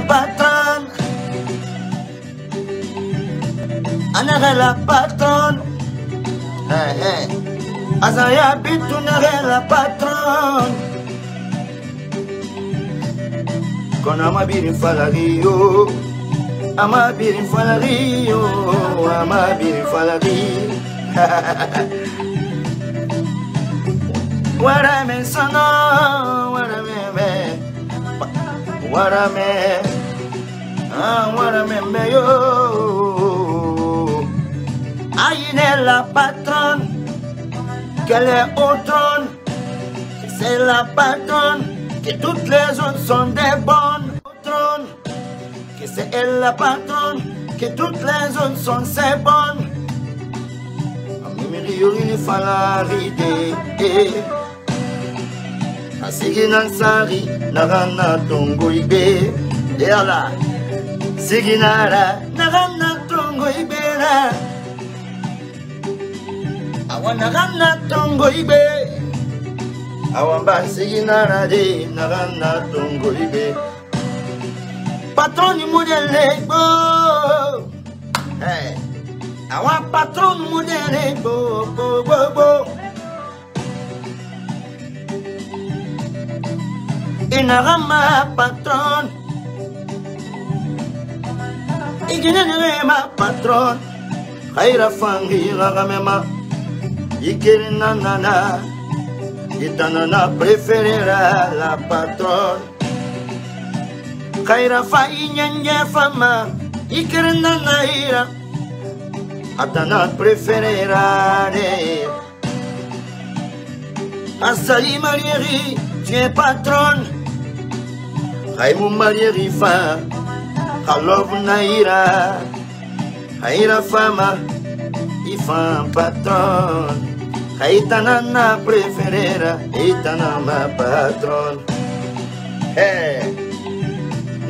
patron anarela patron aza ya bitu narela patron kona amabiri falariyo amabiri falariyo amabiri falari warame sono warame warame. Me, wara me, ah wara me me yo. Aïne la patronne, qu'elle est au trône, c'est la patronne, que toutes les autres sont des bonnes que c'est elle la patronne, que toutes les autres sont ces bonnes. Amimiri yuri falaride, eh. asigi na tongo ibe Sige nara, naganatrongo ibera. Awa naganatrongo ibe. Awamba sige nara de naganatrongo ibe. Patron ni mudele bo Hey. Awa patron mudele bo bo bo bo. Inagama patron iginenere ma patron. Khaira fangi ragamema ikirinanana itanana preferera la patron. Khaira fa inyenye fama ikirinana ira. Atana preferera de asali marieri tu es patronne Haimu marieri Kalobu na ira Haira fama e fã patrona Haitana na preferera Haitana ma patrona É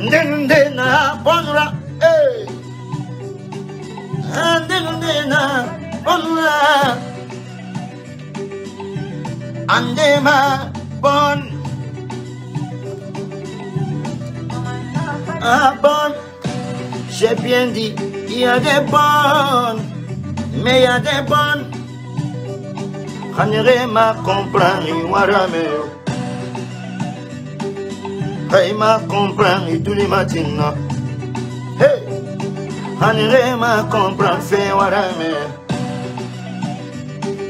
Ndende na bonra, Ei ah, Ndende na ande ma bon Ah bon j'ai bien dit, il y a des bonnes, mais il y a des bonnes. Hanere ma comprendre, warame. Hey ma comprendre, tous les matins. Hey, Hanere ma comprendre, fait.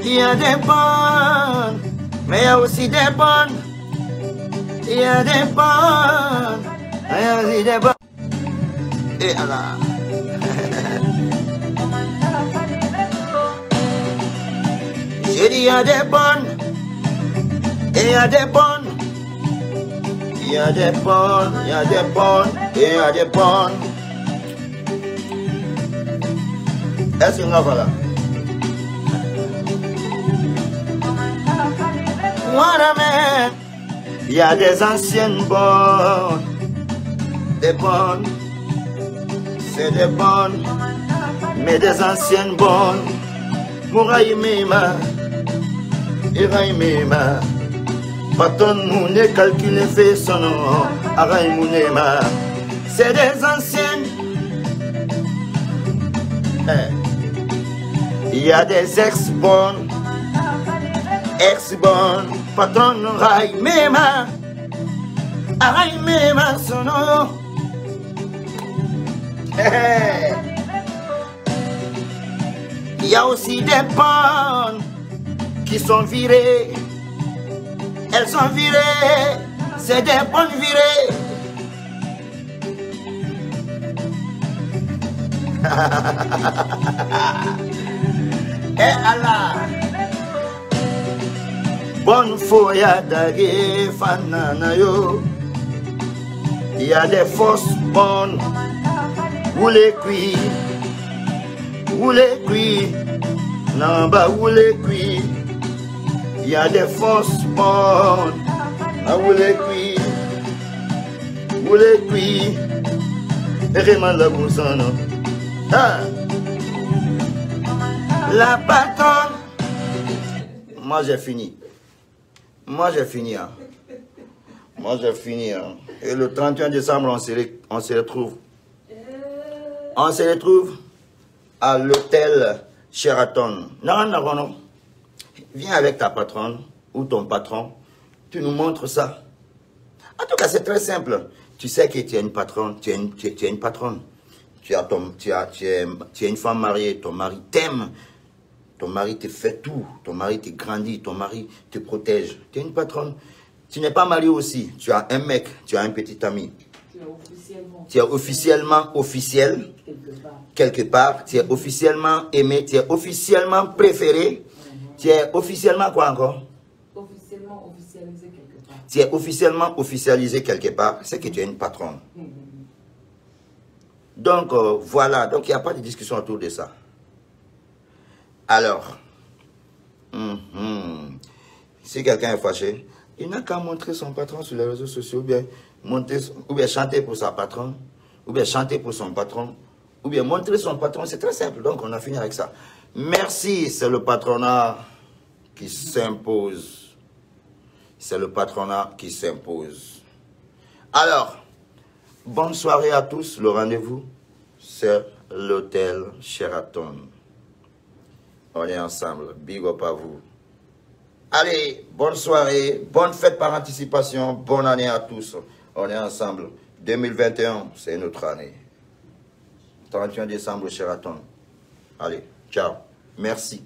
Il y a des bonnes, mais il y a aussi des bonnes. Il y a des bonnes. Il y a aussi des bonnes. Et alors J'ai dit il y a des bonnes. Et il y a des bonnes. Il y a des bonnes, il y a des bonnes, et il y a des bonnes. Est-ce qu'on va là? Voilà, c'est des bonnes, mais des anciennes bonnes. Mouraï Mima, Iraï Mima, Patron Mouné calculé fait son nom, Araï Mounema, c'est des anciennes. Eh. Il y a des ex-bonnes, ex-bonnes, patron Raï Mima, Araï Mima son nom. Eh. Il y a aussi des bonnes qui sont virées. Elles sont virées, c'est des bonnes virées. Et Allah, bonne foya d'agé fanana yo. Il y a des fausses bonnes, les. Oulé cuit, namba oulé cuit, il y a des fausses bonnes, à oulé cuit, oulé cuit, et vraiment la boussane. Ah. La patronne, moi j'ai fini, moi j'ai fini, hein. Moi, j'ai fini. Hein. Et le 31 décembre, on se retrouve. On se retrouve à l'hôtel Sheraton. Non, non, non. Viens avec ta patronne ou ton patron. Tu nous montres ça. En tout cas, c'est très simple. Tu sais que tu es une patronne. Tu es une, tu une patronne. Tu, as ton, tu, as, tu, es, tu es une femme mariée. Ton mari t'aime. Ton mari te fait tout. Ton mari te grandit. Ton mari te protège. Tu es une patronne. Tu n'es pas marié aussi. Tu as un mec. Tu as un petit ami. Tu es officiellement officiel quelque part. Tu es officiellement aimé. Tu es officiellement préféré. Tu es officiellement quoi encore? Officiellement officialisé quelque part. Tu es officiellement officialisé quelque part. C'est que tu es une patronne. Donc, euh, voilà. Donc, il n'y a pas de discussion autour de ça. Alors, mhm. si quelqu'un est fâché, il n'a qu'à montrer son patron sur les réseaux sociaux, bien, monter, ou bien chanter pour sa patronne, ou bien chanter pour son patron, ou bien montrer son patron. C'est très simple. Donc, on a fini avec ça. Merci, c'est le patronat qui s'impose. C'est le patronat qui s'impose. Alors, bonne soirée à tous. Le rendez-vous, c'est l'hôtel Sheraton. On est ensemble. Big up à vous. Allez, bonne soirée, bonne fête par anticipation, bonne année à tous. On est ensemble. 2021, c'est notre année. 31 décembre, Sheraton. Allez, ciao. Merci.